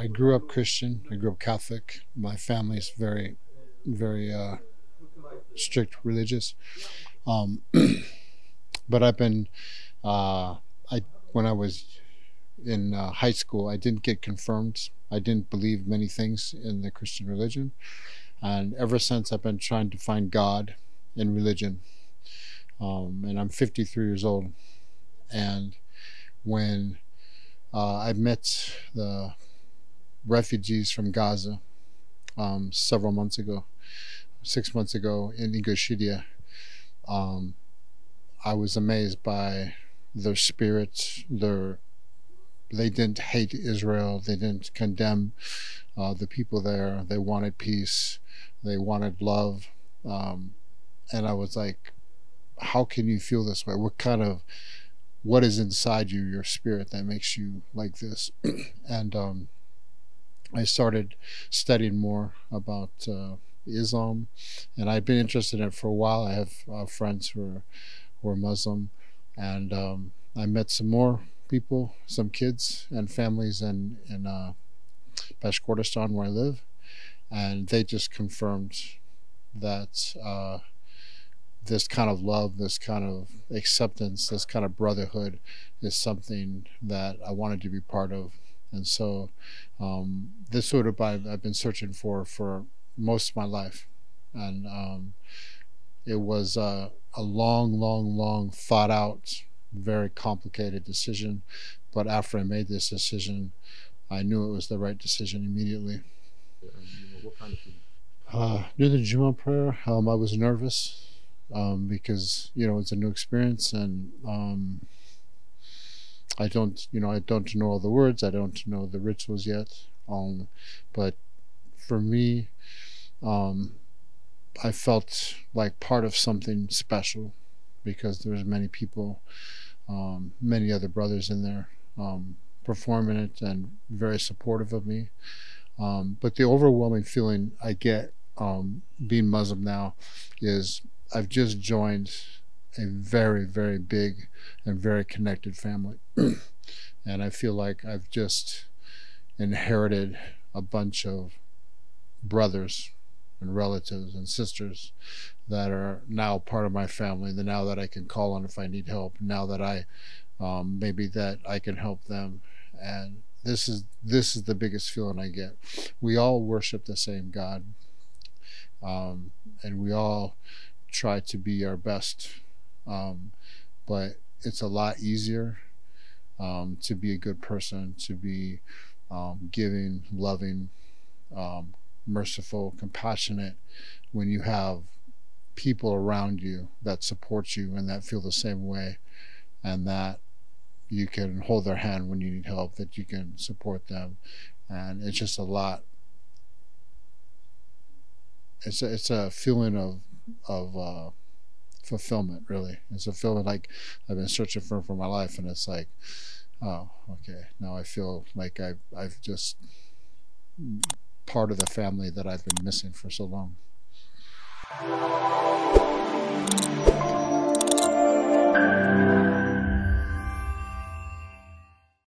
I grew up Christian. I grew up Catholic. My family's very, very uh, strict religious. Um, but I've been, uh, I when I was in uh, high school, I didn't get confirmed. I didn't believe many things in the Christian religion, and ever since I've been trying to find God in religion. Um, and I'm 53 years old, and when uh, I met the refugees from Gaza um, several months ago, six months ago in Ingushetia. Um, I was amazed by their spirit. Their they didn't hate Israel. They didn't condemn uh, the people there. They wanted peace. They wanted love. Um, and I was like, how can you feel this way? What kind of what is inside you, your spirit, that makes you like this? and um, I started studying more about uh, Islam, and I've been interested in it for a while. I have uh, friends who are, who are Muslim, and um, I met some more people, some kids and families in in uh, Bashkortostan where I live, and they just confirmed that uh, this kind of love, this kind of acceptance, this kind of brotherhood is something that I wanted to be part of. And so, um, this sort of I've, I've, been searching for for most of my life, and um, it was uh, a long, long, long thought out, very complicated decision. But after I made this decision, I knew it was the right decision immediately. what kind of uh, near the Juma prayer, um, I was nervous um, because you know it's a new experience and um, I don't you know I don't know all the words I don't know the rituals yet um, but for me um, I felt like part of something special because there was many people um, many other brothers in there um, performing it and very supportive of me. But the overwhelming feeling I get being Muslim now is I've just joined a very, very big and very connected family. and I feel like I've just inherited a bunch of brothers and relatives and sisters that are now part of my family. The now that I can call on if I need help. Now that I um, maybe that I can help them. And this is this is the biggest feeling I get. We all worship the same God, um, and we all try to be our best. Um, but it's a lot easier um, to be a good person, to be um, giving, loving, um, merciful, compassionate when you have people around you that support you and that feel the same way and that you can hold their hand when you need help, that you can support them. And it's just a lot. It's a, it's a feeling of of uh, fulfillment. Really, it's a feeling like I've been searching for for my life, and it's like, oh, okay, now I feel like I've I've just part of the family that I've been missing for so long.